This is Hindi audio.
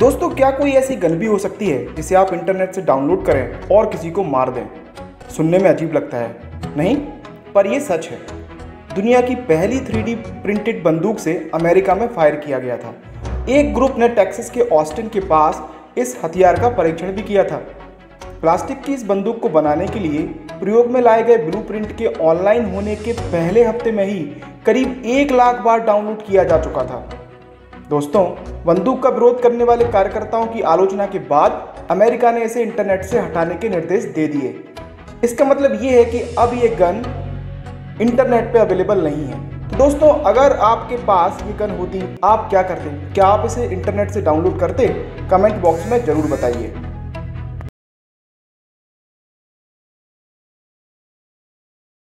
दोस्तों, क्या कोई ऐसी गन भी हो सकती है जिसे आप इंटरनेट से डाउनलोड करें और किसी को मार दें? सुनने में अजीब लगता है। नहीं, पर यह सच है। दुनिया की पहली थ्री प्रिंटेड बंदूक से अमेरिका में फायर किया गया था। एक ग्रुप ने टेक्सास के ऑस्टिन के पास इस हथियार का परीक्षण भी किया था। प्लास्टिक की इस बंदूक को बनाने के लिए प्रयोग में लाए गए ब्लूप्रिंट के ऑनलाइन होने के पहले हफ़्ते में ही करीब एक लाख बार डाउनलोड किया जा चुका था। दोस्तों, बंदूक का विरोध करने वाले कार्यकर्ताओं की आलोचना के बाद अमेरिका ने इसे इंटरनेट से हटाने के निर्देश दे दिए। इसका मतलब ये है कि अब ये गन इंटरनेट पे अवेलेबल नहीं है। तो दोस्तों, अगर आपके पास ये गन होती, आप क्या करते? क्या आप इसे इंटरनेट से डाउनलोड करते? कमेंट बॉक्स में ज़रूर बताइए।